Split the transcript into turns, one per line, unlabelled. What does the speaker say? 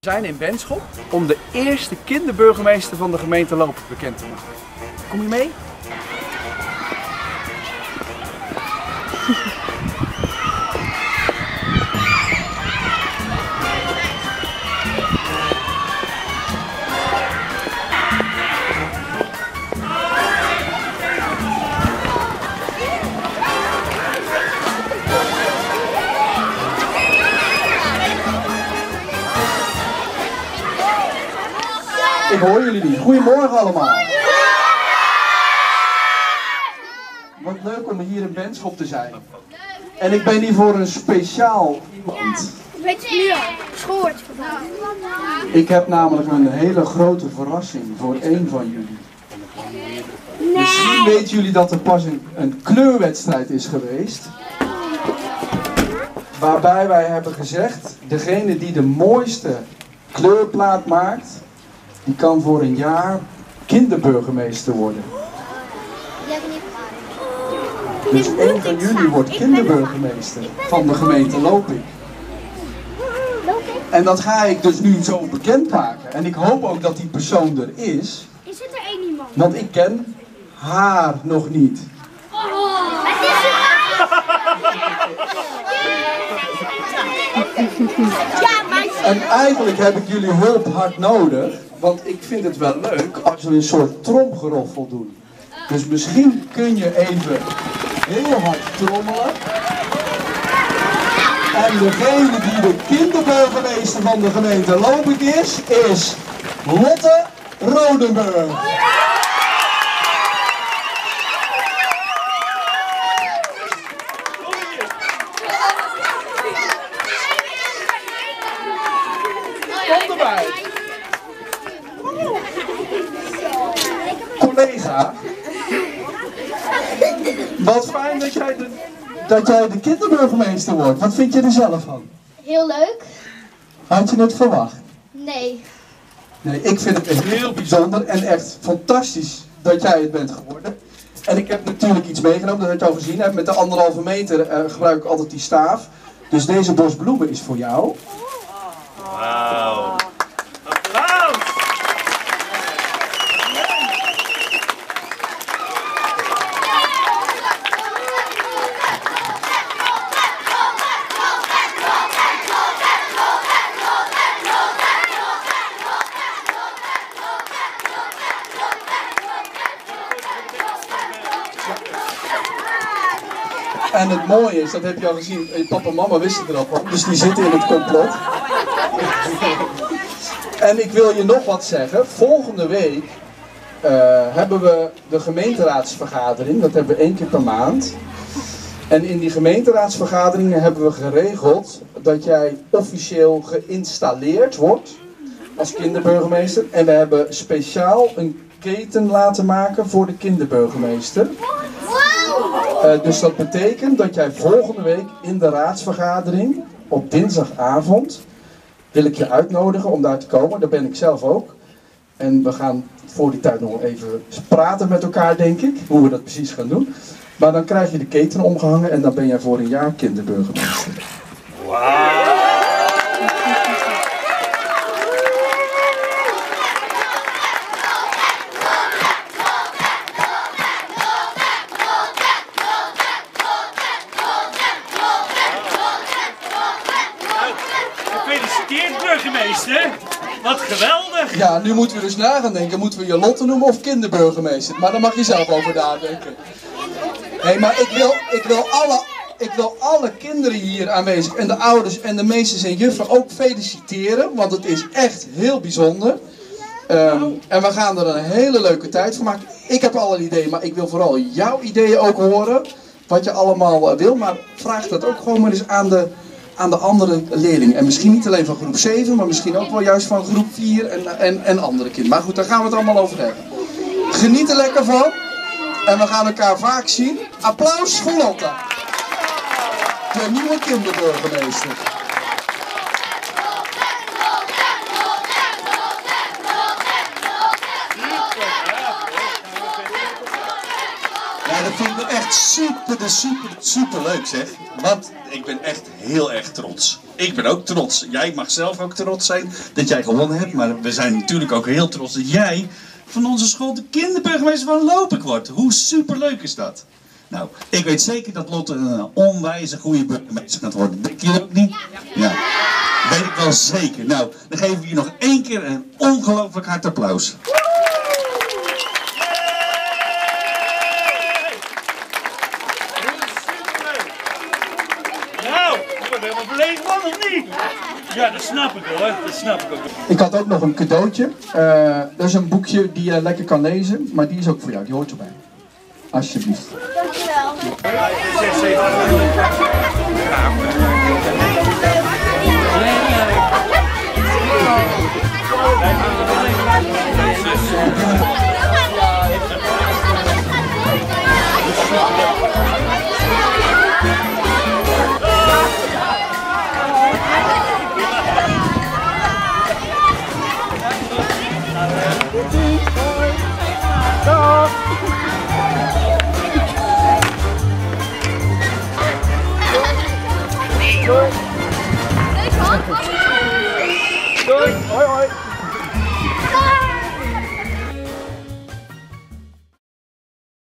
We zijn in Benschop om de eerste kinderburgemeester van de gemeente Lopen bekend te maken. Kom je mee?
Ik hoor jullie niet. Goedemorgen allemaal. Wat leuk om hier in Benschop te zijn. En ik ben hier voor een speciaal iemand.
Weet je? Schoort.
Ik heb namelijk een hele grote verrassing voor één van jullie. Misschien weten jullie dat er pas een, een kleurwedstrijd is geweest. Waarbij wij hebben gezegd, degene die de mooiste kleurplaat maakt, die kan voor een jaar kinderburgemeester worden. Dus één van jullie wordt kinderburgemeester van de gemeente Lopik. En dat ga ik dus nu zo bekendmaken. En ik hoop ook dat die persoon er is,
Is het er één iemand?
want ik ken haar nog niet.
Het is Ja, meisje.
En eigenlijk heb ik jullie hulp hard nodig, want ik vind het wel leuk als we een soort tromgeroffel doen. Dus misschien kun je even heel hard trommelen. En degene die de kinderburgemeester van de gemeente Lopik is, is Lotte Rodenburg. Kom erbij. Collega. Wat fijn dat jij, de, dat jij de kinderburgemeester wordt. Wat vind je er zelf van?
Heel leuk.
Had je het verwacht?
Nee.
Nee, ik vind het heel bijzonder en echt fantastisch dat jij het bent geworden. En ik heb natuurlijk iets meegenomen, dat je al gezien. Hè. Met de anderhalve meter eh, gebruik ik altijd die staaf. Dus deze bos bloemen is voor jou.
Wauw. Applaus.
En het mooie is, dat heb je al gezien, eh, papa en mama wisten er al van, dus die zitten in het complot. En ik wil je nog wat zeggen. Volgende week eh, hebben we de gemeenteraadsvergadering, dat hebben we één keer per maand. En in die gemeenteraadsvergaderingen hebben we geregeld dat jij officieel geïnstalleerd wordt als kinderburgemeester. En we hebben speciaal een keten laten maken voor de kinderburgemeester. Eh, dus dat betekent dat jij volgende week in de raadsvergadering op dinsdagavond wil ik je uitnodigen om daar te komen. Daar ben ik zelf ook. En we gaan voor die tijd nog even praten met elkaar, denk ik, hoe we dat precies gaan doen. Maar dan krijg je de keten omgehangen en dan ben jij voor een jaar kinderburgemeester.
Gefeliciteerd burgemeester. Wat geweldig.
Ja, nu moeten we dus na gaan denken, moeten we je Lotte noemen of kinderburgemeester? Maar daar mag je zelf over nadenken. Nee, maar ik wil, ik, wil alle, ik wil alle kinderen hier aanwezig en de ouders en de meesters en juffen ook feliciteren. Want het is echt heel bijzonder. Ehm, en we gaan er een hele leuke tijd van maken. Ik heb al een idee, maar ik wil vooral jouw ideeën ook horen. Wat je allemaal eh, wil. Maar vraag dat ook gewoon maar eens aan de, aan de andere leerlingen. En misschien niet alleen van groep 7, maar misschien ook wel juist van groep 4 en, en, en andere kinderen. Maar goed, daar gaan we het allemaal over hebben. Geniet er lekker van. En we gaan elkaar vaak zien. Applaus voor Lotte. De nieuwe kinderburgemeester.
Dat vind ik echt super, super, super leuk zeg. Want
ik ben echt heel erg trots. Ik ben ook trots. Jij mag zelf ook trots zijn dat jij gewonnen hebt. Maar we zijn natuurlijk ook heel trots dat jij van onze school de kinderburgemeester van Lopen wordt. Hoe superleuk is dat? Nou, ik weet zeker dat Lotte een onwijze goede burgemeester gaat worden. Denk je ook niet? Ja. Weet ik wel zeker. Nou, dan geven we je nog één keer een ongelooflijk hard applaus.
Nou, ik beleefd man, of niet? Ja, dat snap ik hoor. Dat snap ik ook.
Ik had ook nog een cadeautje. Eh, dat is een boekje die je lekker kan lezen, maar die is ook voor jou, die hoort erbij. Alsjeblieft.
Dankjewel.
Tươi Tươi Tươi Ôi ôi